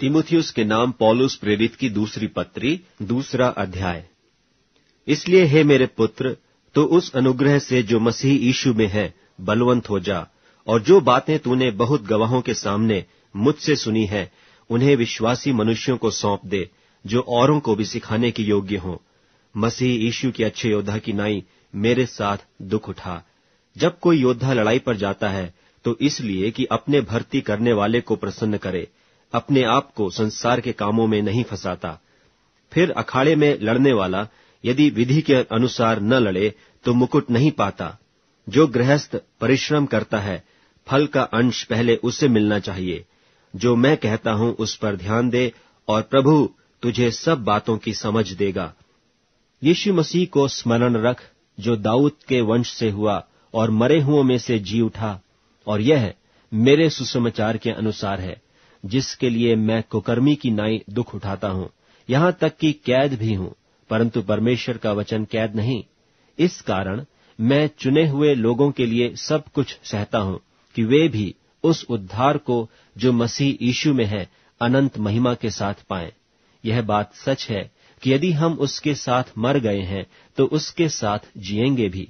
तिमुथियुस के नाम पौलुस प्रेरित की दूसरी पत्री, दूसरा अध्याय। इसलिए हे मेरे पुत्र तो उस अनुग्रह से जो मसीह यीशु में है, बलवंत हो जा, और जो बातें तूने बहुत गवाहों के सामने मुझसे सुनी है, उन्हें विश्वासी मनुष्यों को सौंप दे, जो औरों को भी सिखाने के योग्य हों। मसीह यीशु के अच्छे योद्धा की नाई मेरे साथ दुख उठा। जब कोई योद्धा लड़ाई पर जाता है तो इसलिए कि अपने भर्ती करने वाले को प्रसन्न करे अपने आप को संसार के कामों में नहीं फंसाता। फिर अखाड़े में लड़ने वाला यदि विधि के अनुसार न लड़े तो मुकुट नहीं पाता। जो गृहस्थ परिश्रम करता है, फल का अंश पहले उसे मिलना चाहिए। जो मैं कहता हूँ, उस पर ध्यान दे और प्रभु तुझे सब बातों की समझ देगा। यीशु मसीह को स्मरण रख, जो दाऊद के वंश से हुआ और मरे हुओं में से जी उठा, और यह मेरे सुसमाचार के अनुसार है। जिसके लिए मैं कुकर्मी की नाई दुख उठाता हूँ। यहाँ तक कि कैद भी हूँ, परंतु परमेश्वर का वचन कैद नहीं। इस कारण मैं चुने हुए लोगों के लिए सब कुछ सहता हूँ कि वे भी उस उद्धार को जो मसीह यीशु में है, अनंत महिमा के साथ पाएँ। यह बात सच है कि यदि हम उसके साथ मर गए हैं तो उसके साथ जिएँगे भी।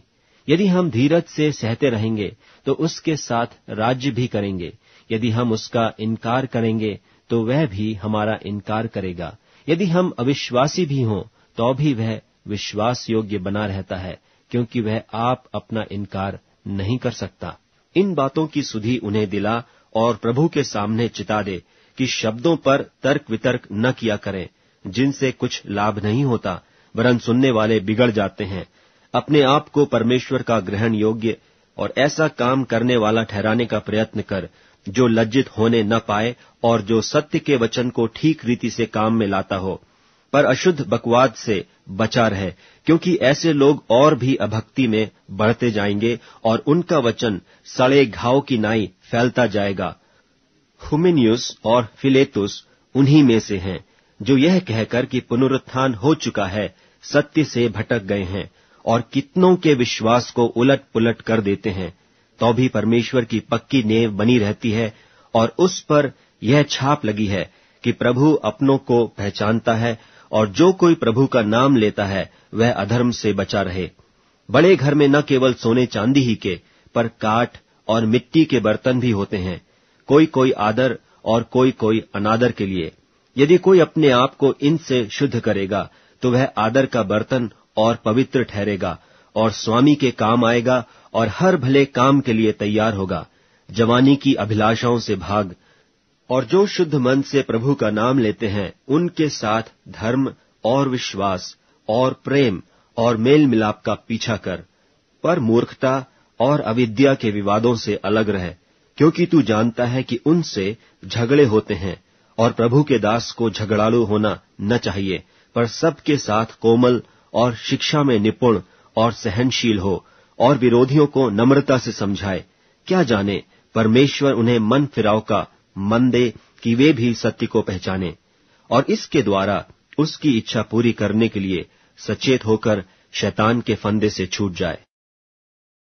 यदि हम धीरज से सहते रहेंगे तो उसके साथ राज्य भी करेंगे। यदि हम उसका इनकार करेंगे तो वह भी हमारा इनकार करेगा। यदि हम अविश्वासी भी हों तो भी वह विश्वास योग्य बना रहता है, क्योंकि वह आप अपना इनकार नहीं कर सकता। इन बातों की सुधि उन्हें दिला और प्रभु के सामने चिता दे कि शब्दों पर तर्क वितर्क न किया करें, जिनसे कुछ लाभ नहीं होता, वरन सुनने वाले बिगड़ जाते हैं। अपने आप को परमेश्वर का ग्रहण योग्य और ऐसा काम करने वाला ठहराने का प्रयत्न कर, जो लज्जित होने न पाए और जो सत्य के वचन को ठीक रीति से काम में लाता हो, पर अशुद्ध बकवाद से बचा रहे, क्योंकि ऐसे लोग और भी अभक्ति में बढ़ते जाएँगे और उनका वचन सड़े घाव की नाई फैलता जाएगा। हुमिनियस और फिलेतुस उन्हीं में से हैं, जो यह कहकर कि पुनरुत्थान हो चुका है, सत्य से भटक गए हैं। और कितनों के विश्वास को उलट पुलट कर देते हैं तो भी परमेश्वर की पक्की नेव बनी रहती है और उस पर यह छाप लगी है कि प्रभु अपनों को पहचानता है और जो कोई प्रभु का नाम लेता है, वह अधर्म से बचा रहे। बड़े घर में न केवल सोने चांदी ही के, पर काठ और मिट्टी के बर्तन भी होते हैं कोई कोई आदर और कोई कोई अनादर के लिए। यदि कोई अपने आप को इनसे शुद्ध करेगा तो वह आदर का बर्तन और पवित्र ठहरेगा, और स्वामी के काम आएगा, और हर भले काम के लिए तैयार होगा। जवानी की अभिलाषाओं से भाग, और जो शुद्ध मन से प्रभु का नाम लेते हैं, उनके साथ धर्म और विश्वास, और प्रेम, और मेल मिलाप का पीछा कर। पर मूर्खता और अविद्या के विवादों से अलग रहे, क्योंकि तू जानता है कि उनसे झगड़े होते हैं, और प्रभु के दास को झगड़ालू होना न चाहिए, पर सबके साथ कोमल और शिक्षा में निपुण और सहनशील हो और विरोधियों को नम्रता से समझाए। क्या जाने, परमेश्वर उन्हें मन फिराव का मन दे कि वे भी सत्य को पहचाने और इसके द्वारा उसकी इच्छा पूरी करने के लिए सचेत होकर शैतान के फंदे से छूट जाए।